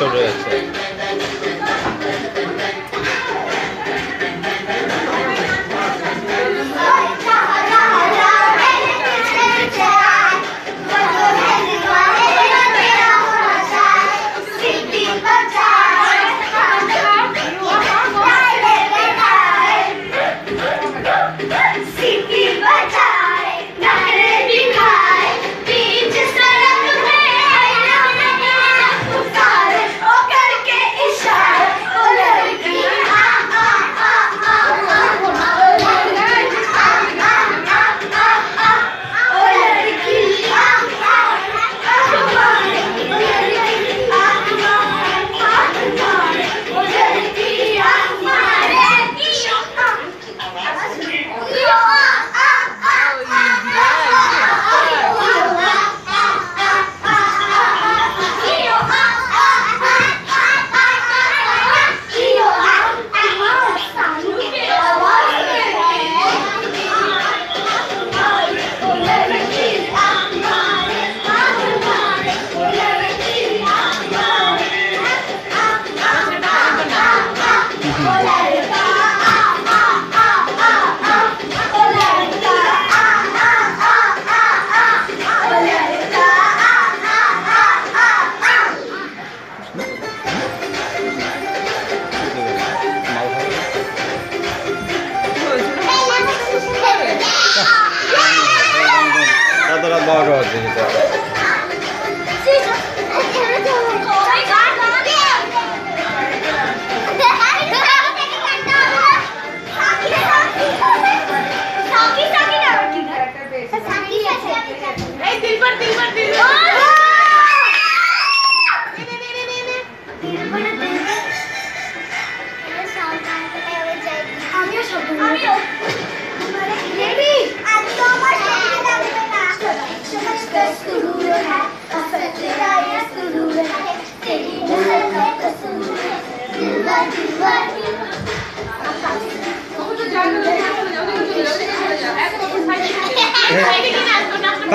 অংশ রয়েছে Tomorrow, दिल पर दिल पर दिल पर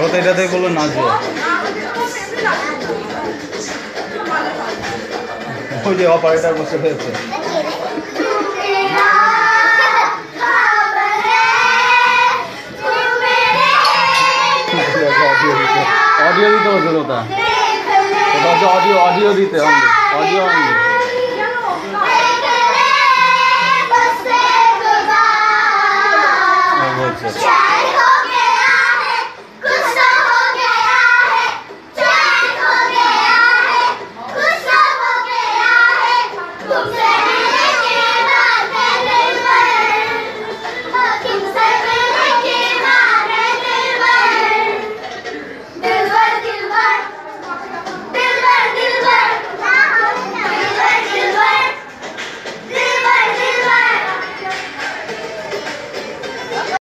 ও তো এটাতে বলল নাচবে ওই যে অপারেটার বসে হয়েছে অডিও দিতে বলছে ওটা ওটা হচ্ছে অডিও অডিও দিতে অডিও অডিও